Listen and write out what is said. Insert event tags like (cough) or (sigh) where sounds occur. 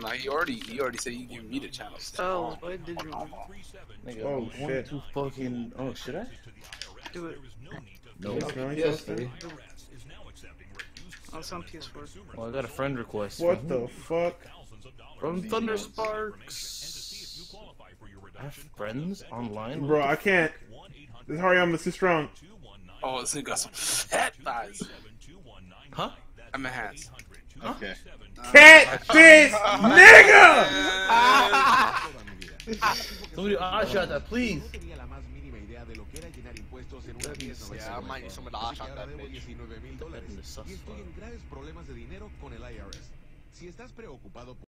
no, no. He already, he already said you give me the channels. Oh, oh, what did you? Nigga, Oh, I want shit. to fucking. Oh, should I? Do it No. Yes, man, Yes, yes, oh, on some PS4. Well, I got a friend request. What the fuck? From Thunder Sparks. I have friends online. Bro, I can't. This Hariyama's too strong. Oh, this nigga got some fat thighs. Huh? I'm a hands. Okay. Catfish, nigga! (laughs) Somebody eye shot that, please. tenía la más mínima idea de lo que era llenar impuestos en una pieza Yeah, I might need some of the eye shot that bitch. 19